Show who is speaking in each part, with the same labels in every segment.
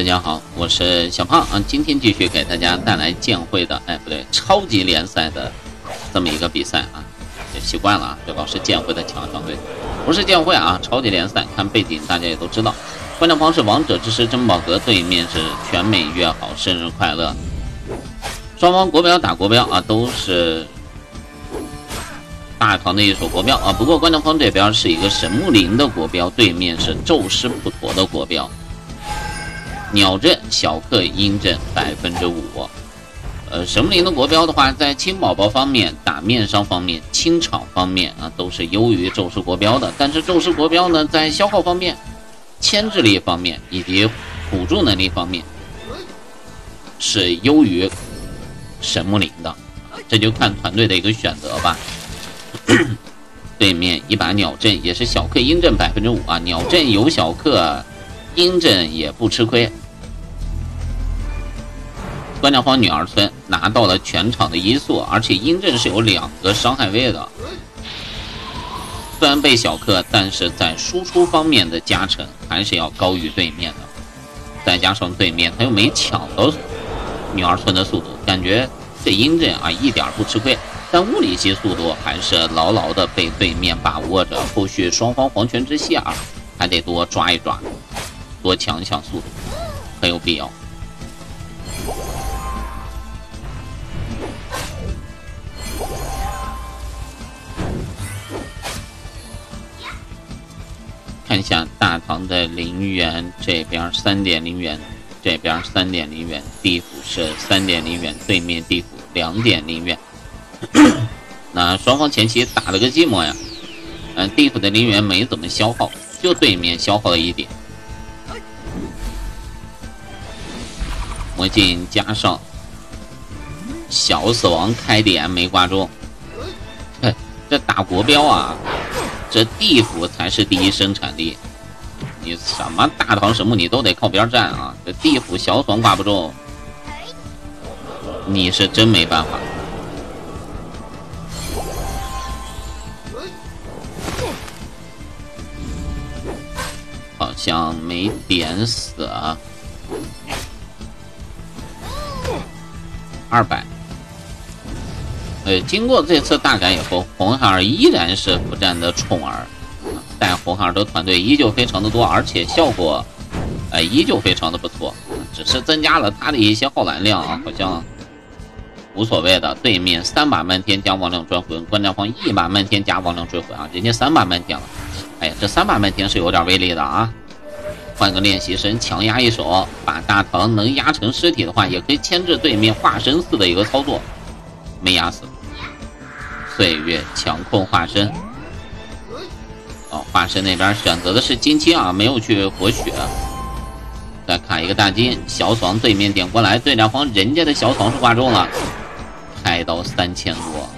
Speaker 1: 大家好，我是小胖。啊，今天继续给大家带来剑会的，哎不对，超级联赛的这么一个比赛啊，也习惯了啊，这老是剑会的强强队，不是剑会啊，超级联赛，看背景大家也都知道，观战方是王者之师珍宝阁，对面是全美约好生日快乐，双方国标打国标啊，都是大唐的一手国标啊，不过观战方这边是一个神木林的国标，对面是宙斯普陀的国标。鸟阵小克鹰阵百分之五，呃，神木林的国标的话，在清宝宝方面、打面伤方面、清场方面啊，都是优于宙斯国标的。但是宙斯国标呢，在消耗方面、牵制力方面以及辅助能力方面，是优于神木林的。这就看团队的一个选择吧。对面一把鸟阵也是小克鹰阵百分之五啊，鸟阵有小克，鹰阵也不吃亏。关将方女儿村拿到了全场的一速，而且鹰阵是有两个伤害位的。虽然被小克，但是在输出方面的加成还是要高于对面的。再加上对面他又没抢到女儿村的速度，感觉这鹰阵啊一点不吃亏。但物理系速度还是牢牢的被对面把握着。后续双方黄泉之下还得多抓一抓，多抢一抢速度，很有必要。看一下大唐的陵园这边三点零元，这边三点零元，地府是三点零元，对面地府两点零元。那双方前期打了个寂寞呀，嗯，地府的陵园没怎么消耗，就对面消耗了一点。魔镜加上小死亡开点没挂中，这打国标啊！这地府才是第一生产力，你什么大唐神木你都得靠边站啊！这地府小爽挂不住，你是真没办法。好像没点死啊，二百。呃，经过这次大改以后，红孩儿依然是不战的宠儿，带红孩儿的团队依旧非常的多，而且效果，呃，依旧非常的不错，只是增加了他的一些耗蓝量啊，好像无所谓的。对面三把漫天加王量转魂，观战方一把漫天加王量追魂啊，人家三把漫天了，哎呀，这三把漫天是有点威力的啊。换个练习生强压一手，把大唐能压成尸体的话，也可以牵制对面化身似的一个操作。没压死，岁月强控化身。哦，化身那边选择的是金青啊，没有去活血。再卡一个大金，小爽对面点过来，对两方人家的小爽是挂中了，开到三千多。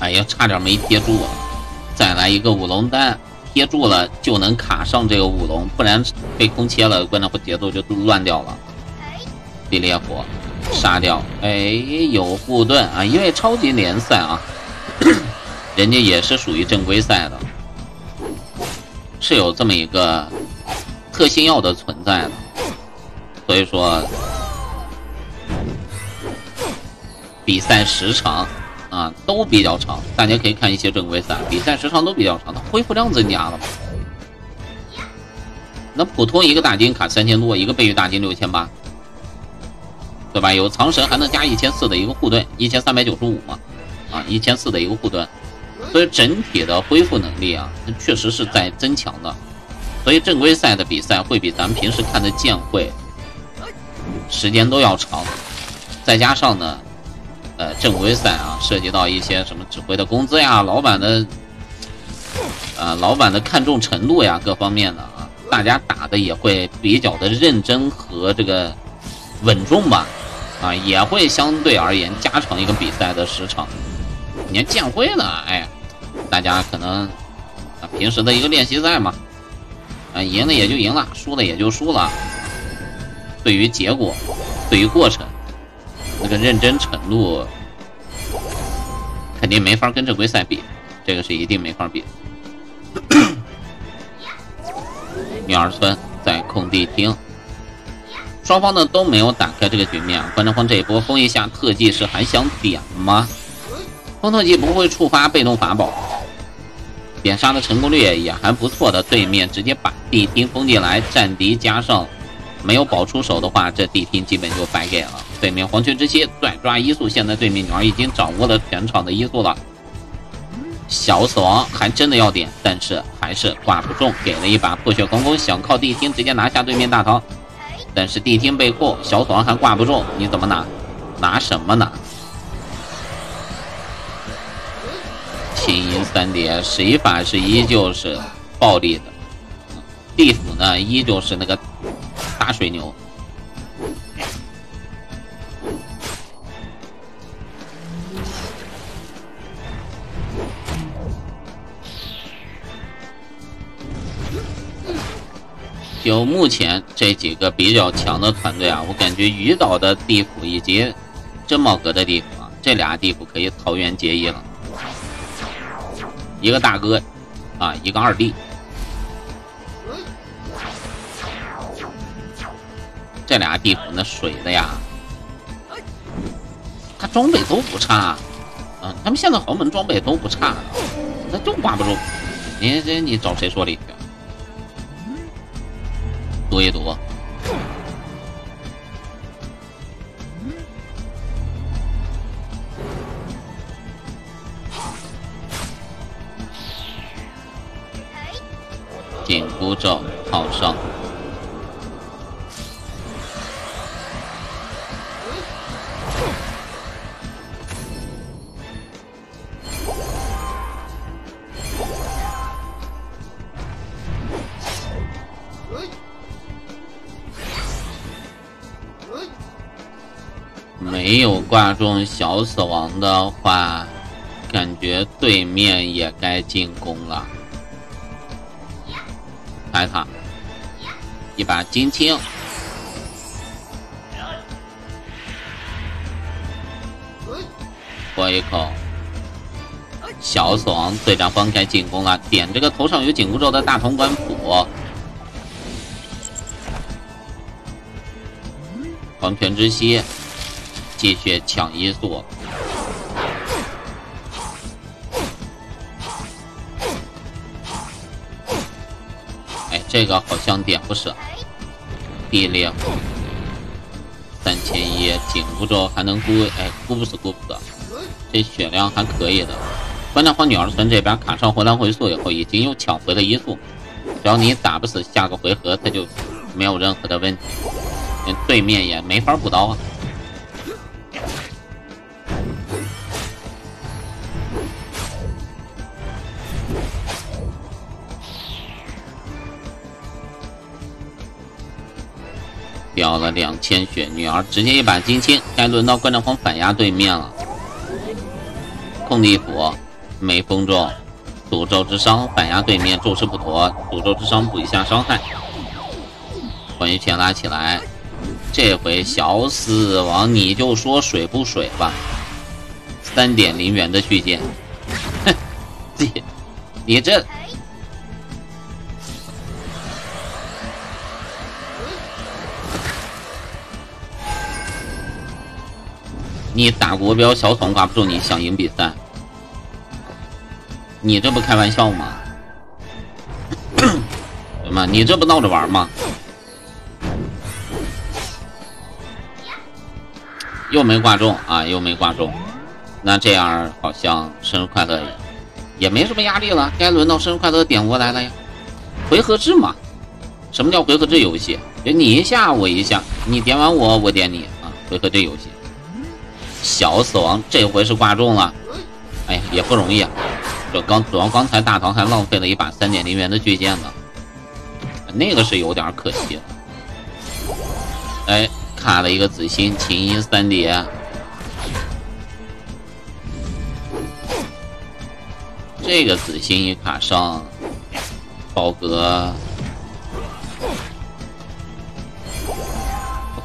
Speaker 1: 哎呀，差点没贴住，再来一个五龙丹。贴住了就能卡上这个舞龙，不然被空切了，关键会节奏就乱掉了。烈火杀掉，哎，有护盾啊！因为超级联赛啊，人家也是属于正规赛的，是有这么一个特性药的存在的，所以说比赛时长。啊，都比较长，大家可以看一些正规赛，比赛时长都比较长，它恢复量增加了嘛？那普通一个大金卡三千多，一个背玉大金六千八，对吧？有藏神还能加一千四的一个护盾，一千三百九十五嘛？啊，一千四的一个护盾，所以整体的恢复能力啊，确实是在增强的。所以正规赛的比赛会比咱们平时看的剑会时间都要长，再加上呢。呃，正规赛啊，涉及到一些什么指挥的工资呀，老板的，呃，老板的看重程度呀，各方面的啊，大家打的也会比较的认真和这个稳重吧，啊，也会相对而言加长一个比赛的时长。你看剑会呢，哎，大家可能啊平时的一个练习赛嘛，啊，赢了也就赢了，输了也就输了。对于结果，对于过程。那个认真程度肯定没法跟正规赛比，这个是一定没法比。女儿村在空地厅，双方呢都没有打开这个局面啊。关张峰这一波封一下特技是还想点吗？封特技不会触发被动法宝，点杀的成功率也还不错的。对面直接把地听封进来，战敌加上没有保出手的话，这地听基本就白给了。对面黄泉之息拽抓一速，现在对面女儿已经掌握了全场的一速了。小死亡还真的要点，但是还是挂不中，给了一把破血狂攻，想靠地听直接拿下对面大唐，但是谛听被控，小爽还挂不住，你怎么拿？拿什么拿？青银三叠水法是依旧是暴力的，地府呢依旧是那个大水牛。就目前这几个比较强的团队啊，我感觉鱼岛的地府以及珍宝阁的地府啊，这俩地府可以桃园结义了。一个大哥，啊，一个二弟，这俩地府那水的呀，他装备都不差，嗯，他们现在豪门装备都不差，那就挂不住。你这你找谁说理去？赌一躲。紧箍咒套上，没有挂中小死亡的话，感觉对面也该进攻了。开塔，一把金青，喝一口，小死亡队长方该进攻了，点这个头上有紧箍咒的大潼关斧，黄泉之息，继续抢一速。这个好像点不舍，地裂，三千一紧箍咒还能箍，哎，箍不死箍不死，这血量还可以的。关键黄女儿村这边卡上回蓝回速以后，已经又抢回了一速，只要你打不死，下个回合他就没有任何的问题，对面也没法补刀啊。掉了两千血，女儿直接一把金青，该轮到观战方反压对面了。空地斧没封中，诅咒之伤反压对面，咒势不妥，诅咒之伤补一下伤害。关羽拳拉起来，这回小死亡你就说水不水吧？三点零元的巨剑，哼，你你这。你打国标小爽挂不住，你想赢比赛？你这不开玩笑吗？什么？你这不闹着玩吗？又没挂中啊！又没挂中，那这样好像生日快乐也没什么压力了。该轮到生日快乐点过来了呀！回合制嘛？什么叫回合制游戏？就你一下我一下，你点完我，我点你啊！回合制游戏。小死亡这回是挂中了，哎呀也不容易啊！这刚主要刚才大唐还浪费了一把三点零元的巨剑呢，那个是有点可惜了。哎，卡了一个紫星琴音三叠，这个紫星一卡上，宝格。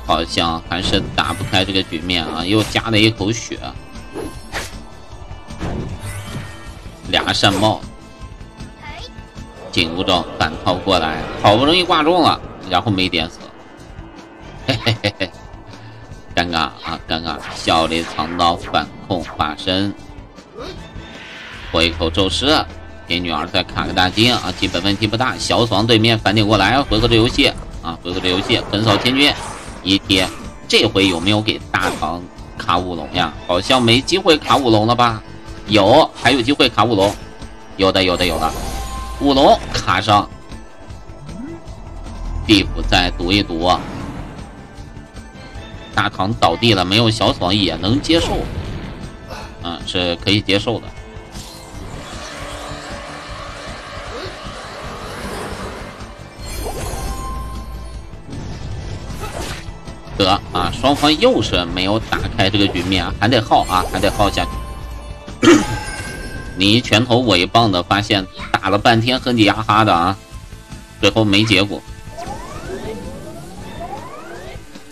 Speaker 1: 好像还是打不开这个局面啊！又加了一口血，俩善帽，紧箍咒反套过来，好不容易挂中了，然后没点死，嘿嘿嘿嘿，尴尬啊，尴尬！笑里藏刀，反控化身，破一口咒师，给女儿再卡个大金啊，基本问题不大。小爽对面反点过来，回合这游戏啊，回合这游戏横扫千军，一贴，这回有没有给大唐卡五龙呀？好像没机会卡五龙了吧？有，还有机会卡五龙，有的，有的，有的。五龙卡上，地府再赌一赌，大唐倒地了，没有小爽也能接受，嗯，是可以接受的。得啊，双方又是没有打开这个局面啊，还得耗啊，还得耗下去。你一拳头我一棒的，发现打了半天哼唧呀哈的啊，最后没结果。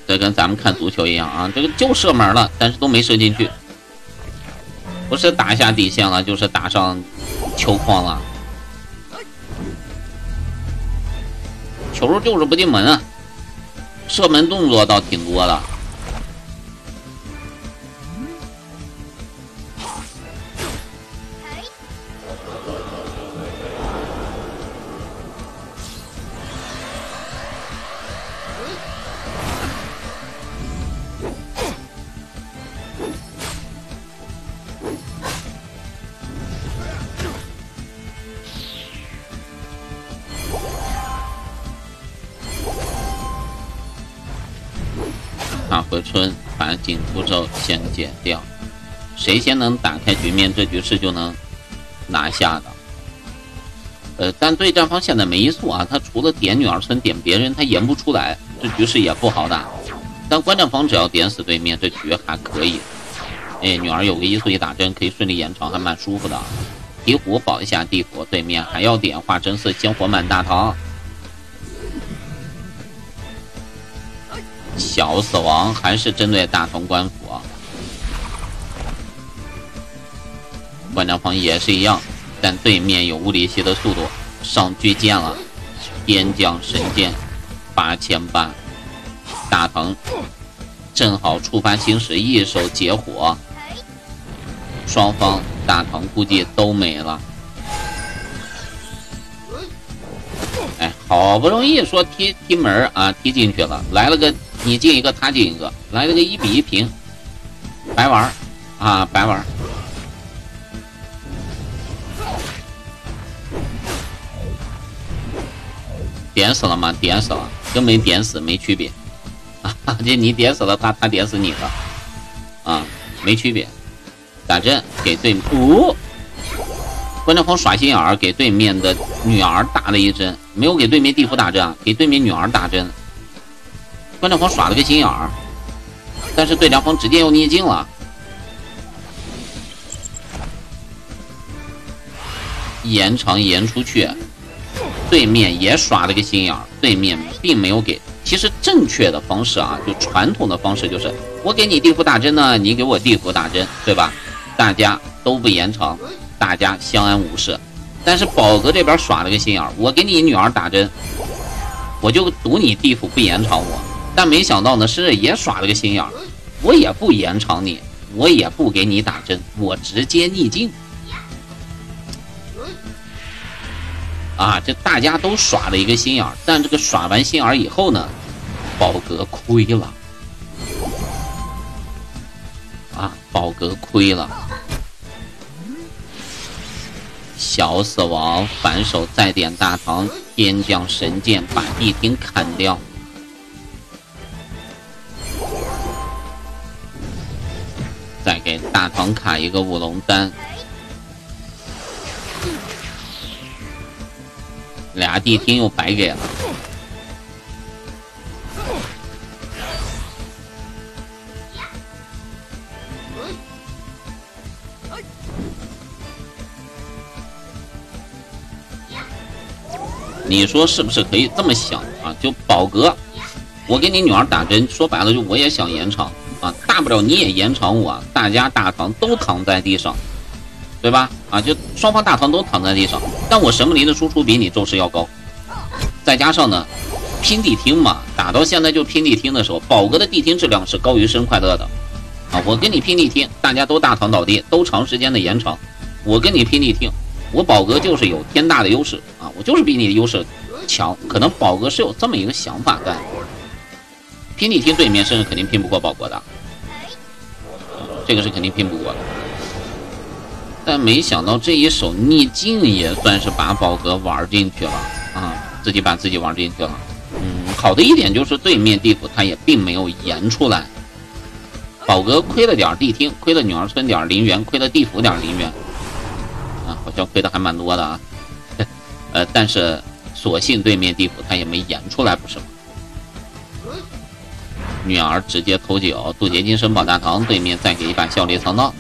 Speaker 1: 这跟咱们看足球一样啊，这个就射门了，但是都没射进去，不是打下底线了，就是打上球框了，球就是不进门啊，射门动作倒挺多的。谁先能打开局面，这局势就能拿下的。呃，但对战方现在没移速啊，他除了点女儿村点别人，他演不出来，这局势也不好打。但观战方只要点死对面，这局还可以。哎，女儿有个移速一打针，可以顺利延长，还蛮舒服的。提壶保一下地府，对面还要点化真四先活满大唐。小死亡还是针对大唐官府，观战方也是一样，但对面有物理系的速度，上巨剑了，边将神剑八千八，大唐正好触发星矢一手结火，双方大唐估计都没了。哎，好不容易说踢踢门啊，踢进去了，来了个。你进一个，他进一个，来了个一比一平，白玩啊，白玩点死了吗？点死了，跟没点死没区别啊！这你点死了他，他点死你了啊，没区别。打针给对哦，观众方耍心眼儿，给对面的女儿打了一针，没有给对面地府打针，给对面女儿打针。观战方耍了个心眼儿，但是对战方直接要逆境了，延长延出去，对面也耍了个心眼儿，对面并没有给。其实正确的方式啊，就传统的方式就是我给你地府打针呢，你给我地府打针，对吧？大家都不延长，大家相安无事。但是宝哥这边耍了个心眼儿，我给你女儿打针，我就赌你地府不延长我。但没想到呢，是也耍了个心眼儿，我也不延长你，我也不给你打针，我直接逆境。啊，这大家都耍了一个心眼儿，但这个耍完心眼儿以后呢，宝格亏了。啊，宝格亏了。小死亡反手再点大唐天降神剑，把地听砍掉。再给大唐卡一个五龙丹，俩地听又白给了。你说是不是可以这么想啊？就宝哥，我给你女儿打针，说白了就我也想延长。啊，大不了你也延长我，大家大唐都躺在地上，对。吧？啊，就双方大唐都躺在地上，但我神木林的输出比你周氏要高，再加上呢，拼地听嘛，打到现在就拼地听的时候，宝哥的地听质量是高于生快乐的，啊，我跟你拼地听，大家都大唐倒地，都长时间的延长，我跟你拼地听，我宝哥就是有天大的优势啊，我就是比你的优势强，可能宝哥是有这么一个想法在，拼地听对面甚至肯定拼不过宝哥的，这个是肯定拼不过的。但没想到这一手逆境也算是把宝哥玩进去了啊，自己把自己玩进去了。嗯，好的一点就是对面地府他也并没有延出来，宝哥亏了点地听，亏了女儿村点陵园，亏了地府点陵园，啊，好像亏的还蛮多的啊。呃，但是所幸对面地府他也没延出来，不是吗？女儿直接偷九，渡劫金身保大唐，对面再给一把笑猎藏刀。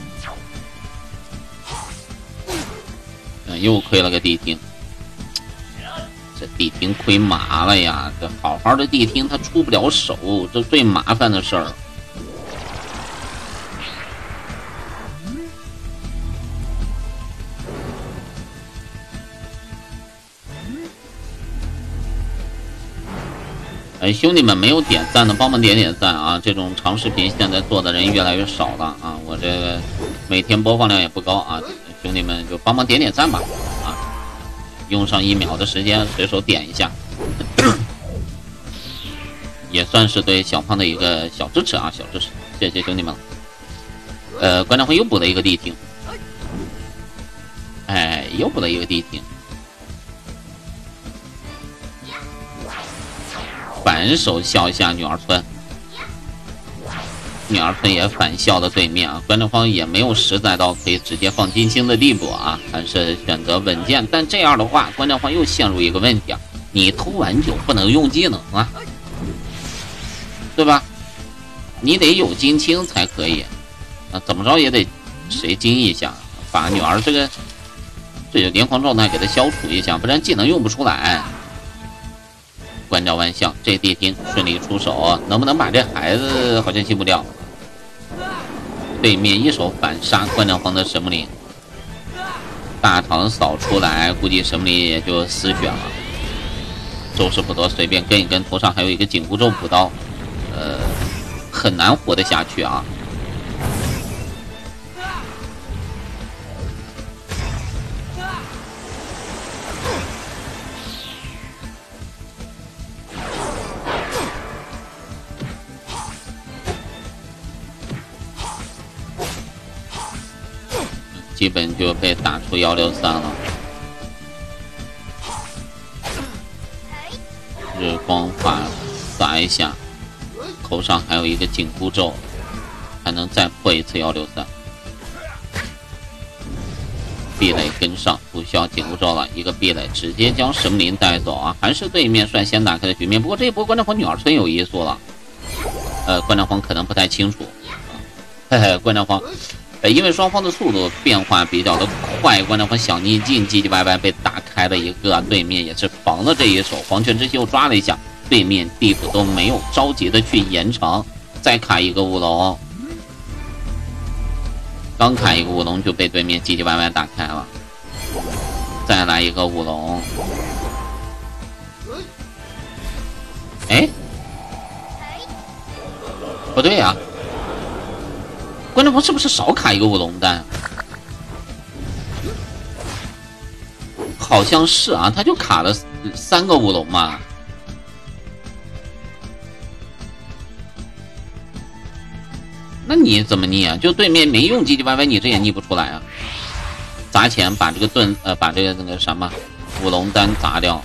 Speaker 1: 又亏了个地听，这地听亏麻了呀！这好好的地听他出不了手，这最麻烦的事儿。哎，兄弟们没有点赞的，帮忙点点赞啊！这种长视频现在做的人越来越少了啊，我这每天播放量也不高啊。兄弟们就帮忙点点赞吧，啊，用上一秒的时间随手点一下，也算是对小胖的一个小支持啊，小支持，谢谢兄弟们。呃，观众会又补了一个地听，哎，又补了一个地听，反手笑一下女儿村。女儿村也反笑了对面啊，观众方也没有实在到可以直接放金星的地步啊，还是选择稳健。但这样的话，观众方又陷入一个问题啊，你偷完就不能用技能啊，对吧？你得有金青才可以，啊，怎么着也得谁金一下，把女儿这个这个连环状态给她消除一下，不然技能用不出来。关照万象，这地听顺利出手，能不能把这孩子好像清不掉？对面一手反杀关照方的神木林，大唐扫出来，估计神木林也就死血了。周氏不多，随便跟一跟，头上还有一个紧箍咒补刀，呃，很难活得下去啊。可以打出幺六三了，日光法砸一下，头上还有一个紧箍咒，还能再破一次幺六三。壁垒跟上，不需要紧箍咒了，一个壁垒直接将神灵带走啊！还是对面率先打开的局面。不过这一波观战方女儿村有意思了，呃，观战方可能不太清楚，嘿嘿，观战方。因为双方的速度变化比较的快，观众和小逆境唧唧歪歪被打开了一个，对面也是防了这一手，黄泉之息又抓了一下，对面地府都没有着急的去延长，再卡一个乌龙，刚卡一个乌龙就被对面唧唧歪歪打开了，再来一个乌龙，哎，不对呀。观众朋是不是少卡一个乌龙蛋？好像是啊，他就卡了三个乌龙嘛。那你怎么逆啊？就对面没用唧唧歪歪，你这也逆不出来啊！砸钱把这个盾呃，把这个那个什么乌龙丹砸掉。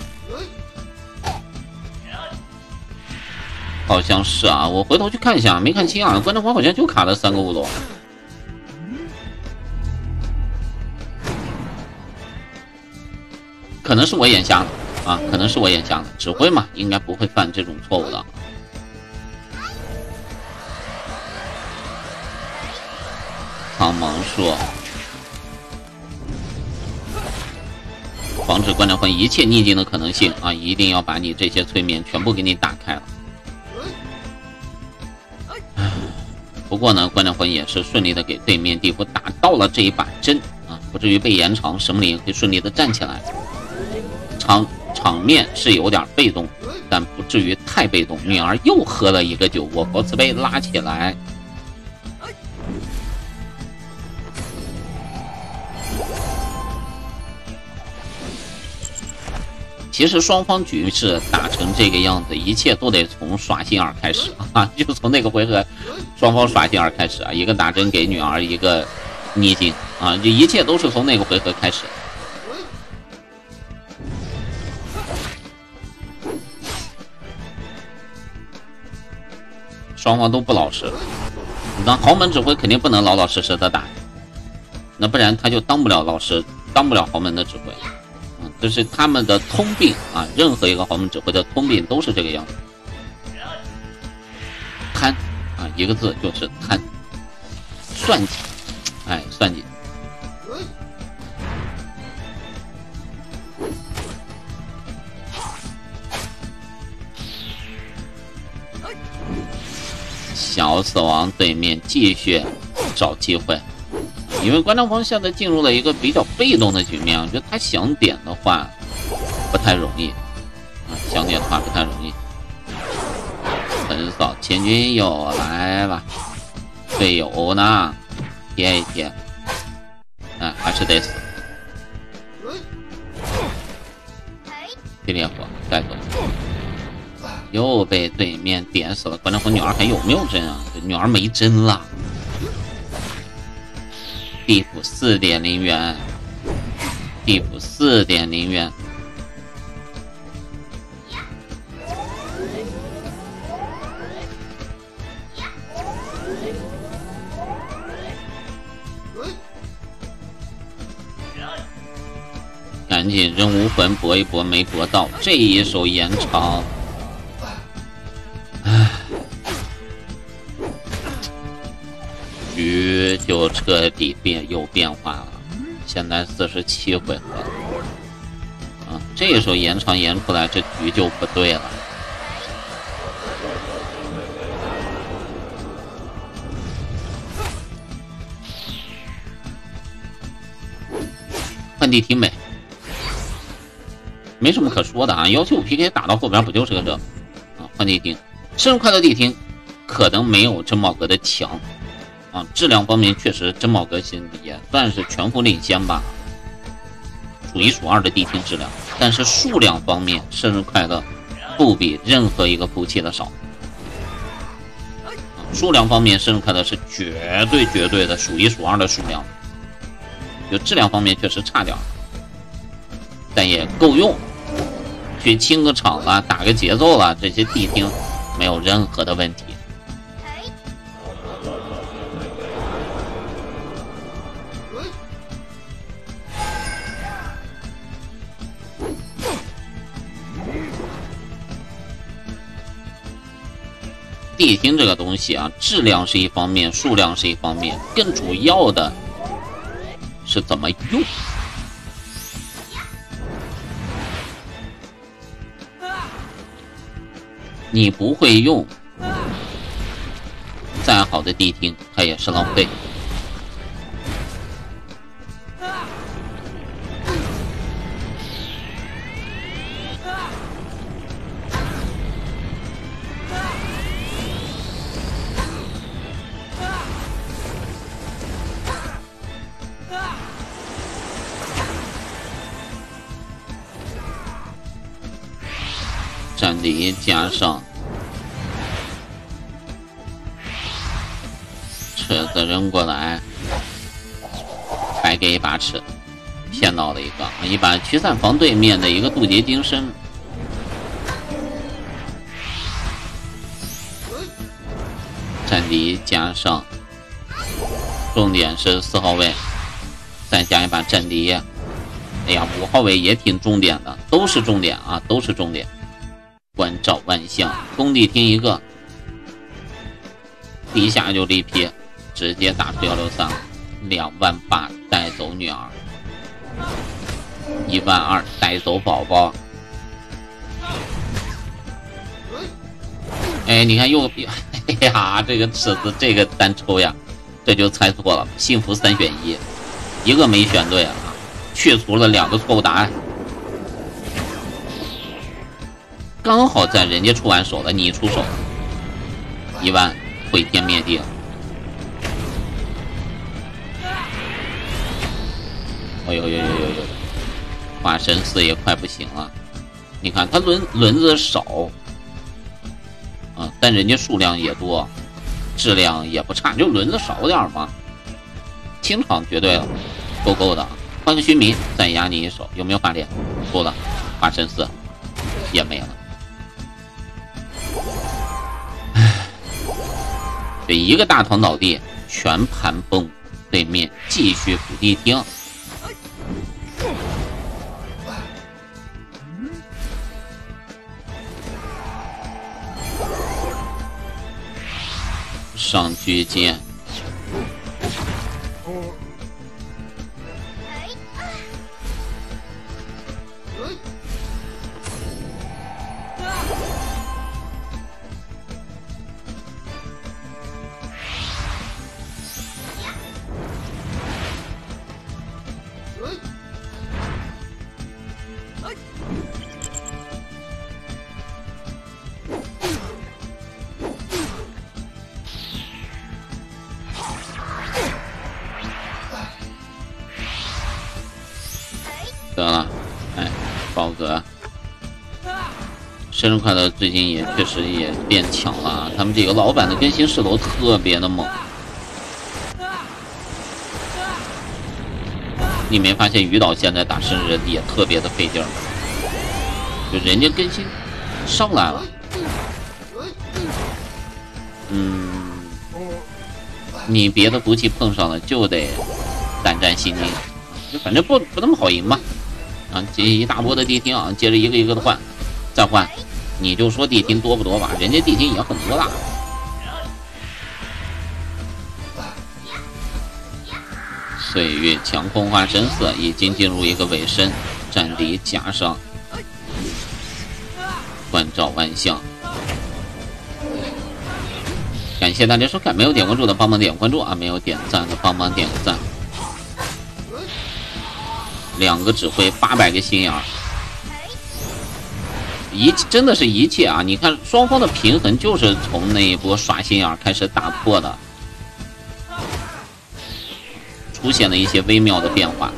Speaker 1: 好像是啊，我回头去看一下，没看清啊。观众方好像就卡了三个乌龙，可能是我眼瞎了啊，可能是我眼瞎了。指挥嘛，应该不会犯这种错误的。苍芒树，防止观众方一切逆境的可能性啊！一定要把你这些催眠全部给你打开了。不过呢，关照魂也是顺利的给对面地府打到了这一把针啊，不至于被延长，神木林可以顺利的站起来。场场面是有点被动，但不至于太被动。女儿又喝了一个酒，我佛慈悲拉起来。其实双方局势打成这个样子，一切都得从耍心眼开始 啊！就从那个回合，双方耍心眼开始啊，一个打针给女儿，一个逆境啊，这一切都是从那个回合开始。双方都不老实，那豪门指挥肯定不能老老实实的打，那不然他就当不了老师，当不了豪门的指挥。这是他们的通病啊！任何一个豪门指挥的通病都是这个样子，贪啊，一个字就是贪，算计，哎，算计。小死亡对面继续找机会。因为关张鹏现在进入了一个比较被动的局面，我觉得他想点的话不太容易，啊，想点的话不太容易。横扫千军又来了，队友呢？贴一贴，哎，还是得死。烈火带走，又被对面点死了。关张鹏女儿还有没有针啊？女儿没针了。地府四点零元，地府四点零元，赶紧扔无魂搏一搏，没搏到，这一手延长。就彻底变有变化了，现在四十七回合，啊，这时候延长延出来，这局就不对了。换地听呗，没什么可说的啊，幺七五 PK 打到后边不就是个这，啊，换地听，生日快乐地听，可能没有珍宝阁的强。啊，质量方面确实珍宝阁新也算是全服领先吧，数一数二的地听质量。但是数量方面，生日快乐不比任何一个服务器的少。数量方面，生日快乐是绝对绝对的数一数二的数量。就质量方面确实差点，但也够用，去清个场了，打个节奏了，这些地听没有任何的问题。地听这个东西啊，质量是一方面，数量是一方面，更主要的是怎么用。你不会用，再好的地听它也是浪费。上车子扔过来，还给一把尺，骗到了一个一把驱散房对面的一个渡劫金身。战敌加上，重点是四号位，再加一把战敌。哎呀，五号位也挺重点的，都是重点啊，都是重点。关照万象，工地听一个，一下就离劈，直接打出幺六三，两万八带走女儿，一万二带走宝宝。哎，你看又，哎呀，这个尺子这个单抽呀，这就猜错了，幸福三选一，一个没选对啊，去除了两个错误答案，刚好在人家出完手了，你一出手，一万毁天灭地。哎呦呦呦呦呦！化神四也快不行了，你看他轮轮子少，啊，但人家数量也多，质量也不差，就轮子少点嘛。清场绝对了，够够的。换个虚弥再压你一手，有没有发电？不了，化神四也没了。这一个大团倒地，全盘崩，对面继续补地听。上狙剑。生日快乐！最近也确实也变强了，他们这个老板的更新势头特别的猛。你没发现鱼岛现在打生日也特别的费劲儿？就人家更新上来了，嗯，你别的毒气碰上了就得胆战心惊，就反正不不那么好赢嘛。啊，接一大波的地听啊，接着一个一个的换，再换，你就说地听多不多吧？人家地听也很多的。岁月强空化神色已经进入一个尾声，战敌加上关照万象。感谢大家收看，没有点关注的帮忙点关注啊，没有点赞的帮忙点个赞。两个指挥，八百个心眼儿，一真的是一切啊！你看双方的平衡就是从那一波耍心眼开始打破的，出现了一些微妙的变化。